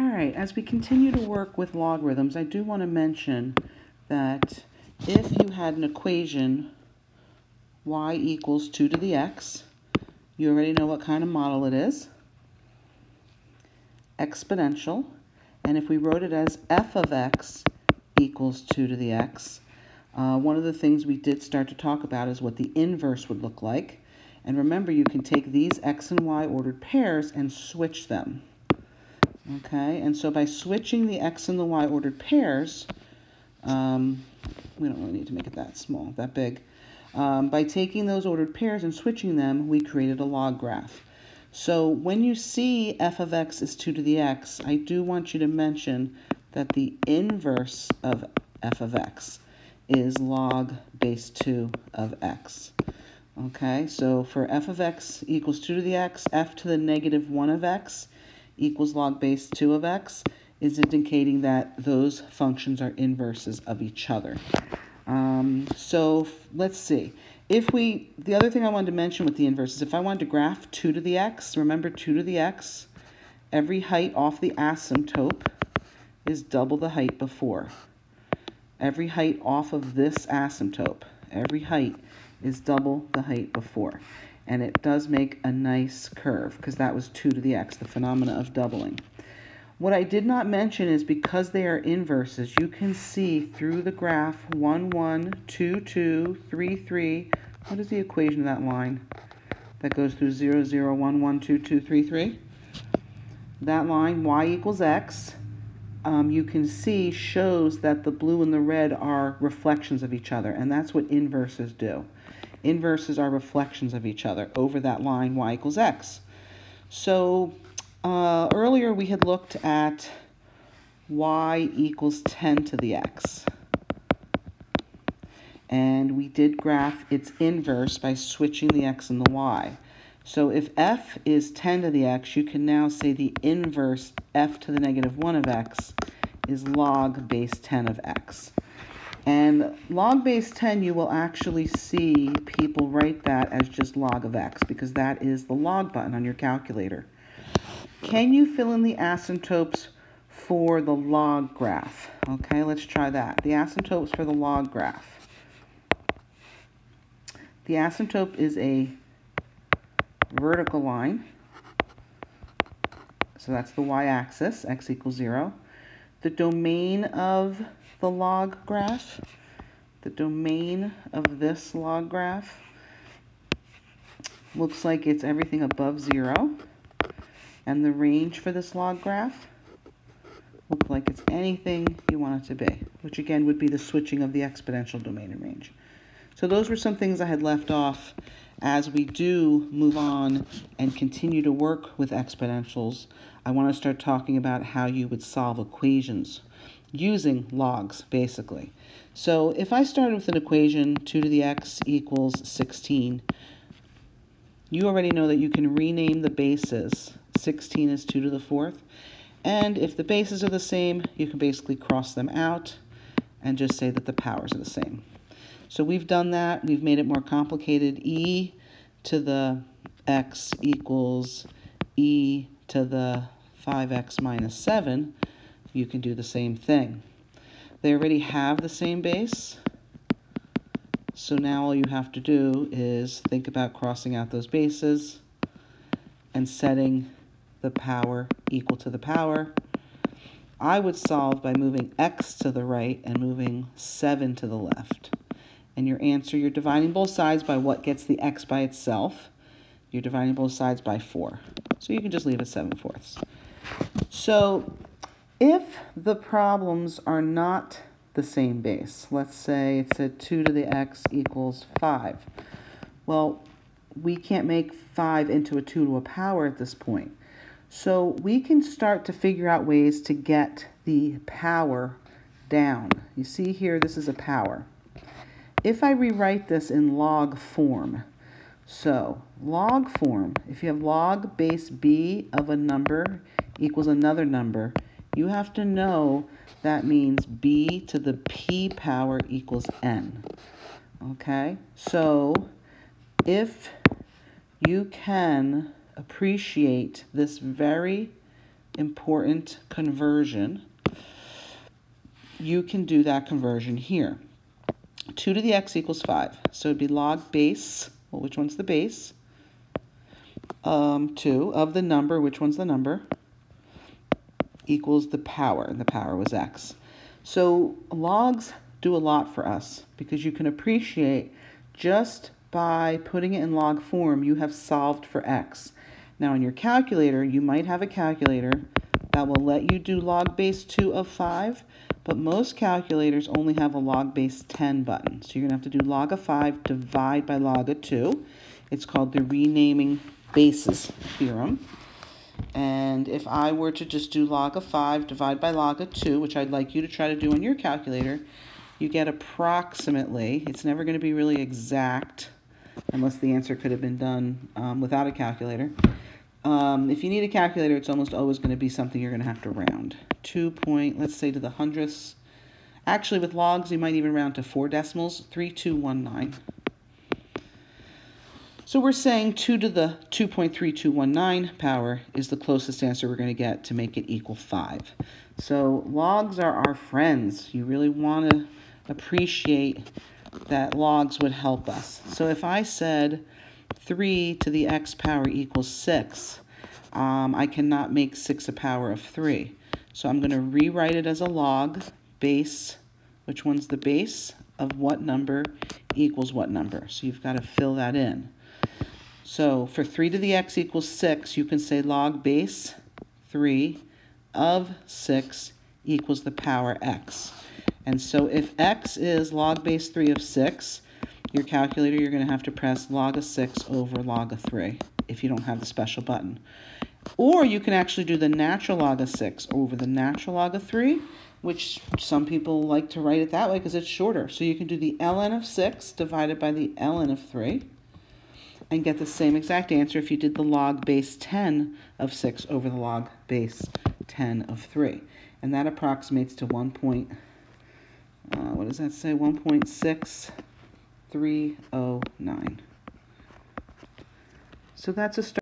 All right, as we continue to work with logarithms, I do want to mention that if you had an equation y equals 2 to the x, you already know what kind of model it is, exponential, and if we wrote it as f of x equals 2 to the x, uh, one of the things we did start to talk about is what the inverse would look like. And remember, you can take these x and y ordered pairs and switch them. Okay, and so by switching the x and the y ordered pairs, um, we don't really need to make it that small, that big. Um, by taking those ordered pairs and switching them, we created a log graph. So when you see f of x is 2 to the x, I do want you to mention that the inverse of f of x is log base 2 of x. Okay, so for f of x equals 2 to the x, f to the negative 1 of x equals log base 2 of x is indicating that those functions are inverses of each other. Um, so let's see. If we, the other thing I wanted to mention with the inverse is if I wanted to graph 2 to the x, remember 2 to the x, every height off the asymptote is double the height before. Every height off of this asymptote, every height is double the height before and it does make a nice curve because that was 2 to the x, the phenomena of doubling. What I did not mention is because they are inverses, you can see through the graph 1, 1, 2, 2, 3, 3. What is the equation of that line that goes through 0, 0, 1, 1, 2, 2, 3, 3? That line, y equals x, um, you can see shows that the blue and the red are reflections of each other, and that's what inverses do. Inverses are reflections of each other over that line y equals x. So uh, earlier we had looked at y equals 10 to the x. And we did graph its inverse by switching the x and the y. So if f is 10 to the x, you can now say the inverse f to the negative 1 of x is log base 10 of x. And log base 10, you will actually see people write that as just log of x because that is the log button on your calculator. Can you fill in the asymptotes for the log graph? Okay, let's try that. The asymptotes for the log graph. The asymptote is a vertical line. So that's the y-axis, x equals 0. The domain of the log graph, the domain of this log graph looks like it's everything above zero. And the range for this log graph looks like it's anything you want it to be, which again would be the switching of the exponential domain and range. So those were some things I had left off as we do move on and continue to work with exponentials. I want to start talking about how you would solve equations using logs, basically. So if I start with an equation, 2 to the x equals 16, you already know that you can rename the bases. 16 is 2 to the fourth. And if the bases are the same, you can basically cross them out and just say that the powers are the same. So we've done that. We've made it more complicated. e to the x equals e to the 5x minus 7 you can do the same thing. They already have the same base, so now all you have to do is think about crossing out those bases and setting the power equal to the power. I would solve by moving x to the right and moving 7 to the left. And your answer, you're dividing both sides by what gets the x by itself. You're dividing both sides by 4. So you can just leave it 7 fourths. So if the problems are not the same base, let's say it's a 2 to the x equals 5. Well, we can't make 5 into a 2 to a power at this point. So we can start to figure out ways to get the power down. You see here, this is a power. If I rewrite this in log form, so log form, if you have log base b of a number equals another number, you have to know that means b to the p power equals n. Okay, so if you can appreciate this very important conversion, you can do that conversion here. 2 to the x equals 5. So it'd be log base, well, which one's the base? Um, 2 of the number, which one's the number? Equals the power, and the power was x. So logs do a lot for us because you can appreciate just by putting it in log form, you have solved for x. Now in your calculator, you might have a calculator that will let you do log base 2 of 5, but most calculators only have a log base 10 button. So you're going to have to do log of 5 divide by log of 2. It's called the renaming basis theorem. And if I were to just do log of 5 divide by log of 2, which I'd like you to try to do on your calculator, you get approximately, it's never going to be really exact, unless the answer could have been done um, without a calculator. Um, if you need a calculator, it's almost always going to be something you're going to have to round. 2 point, let's say to the hundredths. Actually, with logs, you might even round to four decimals, 3219. So we're saying 2 to the 2.3219 power is the closest answer we're going to get to make it equal 5. So logs are our friends. You really want to appreciate that logs would help us. So if I said 3 to the x power equals 6, um, I cannot make 6 a power of 3. So I'm going to rewrite it as a log base, which one's the base of what number equals what number. So you've got to fill that in. So for 3 to the x equals 6, you can say log base 3 of 6 equals the power x. And so if x is log base 3 of 6, your calculator, you're going to have to press log of 6 over log of 3 if you don't have the special button. Or you can actually do the natural log of 6 over the natural log of 3, which some people like to write it that way because it's shorter. So you can do the ln of 6 divided by the ln of 3 and get the same exact answer if you did the log base 10 of 6 over the log base 10 of 3. And that approximates to 1 point, uh, what does that say, 1.6309. So that's a start.